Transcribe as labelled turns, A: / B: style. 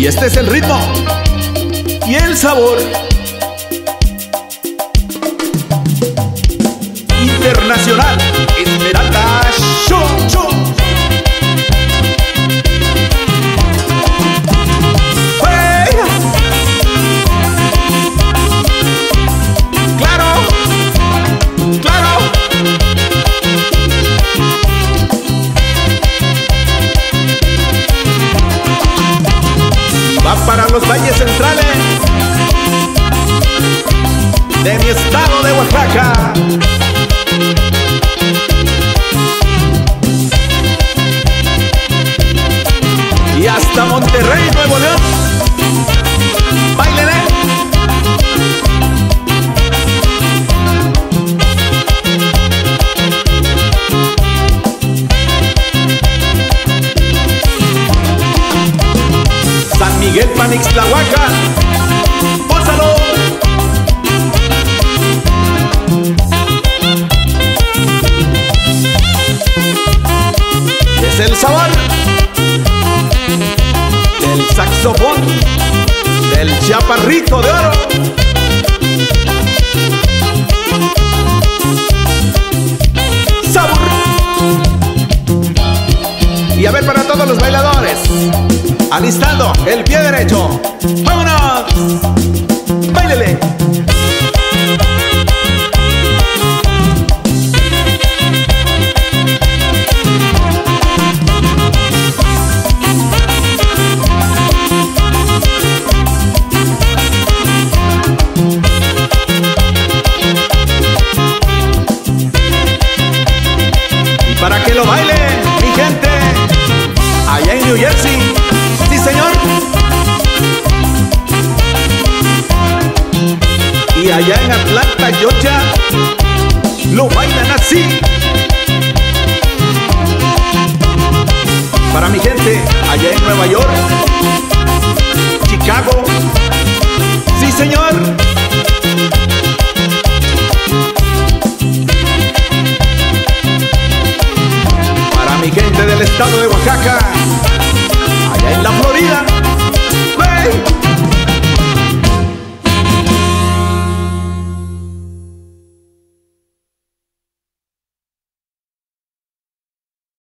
A: Y este es el ritmo y el sabor. Internacional de mi estado de Oaxaca. Y hasta Monterrey, Nuevo León. Báilele. San Miguel Panixtlahuaca. Pósalo. Es el sabor del saxofón del chaparrito de oro. Sabor. Y a ver para todos los bailadores. Alistando el pie derecho. ¡Vámonos! ¡Báilele! Para que lo baile, mi gente, allá en New Jersey. Sí, señor. Y allá en Atlanta, Georgia, lo bailan así. Para mi gente, allá en Nueva York, gente del estado de Oaxaca, allá en la Florida. ¡Hey!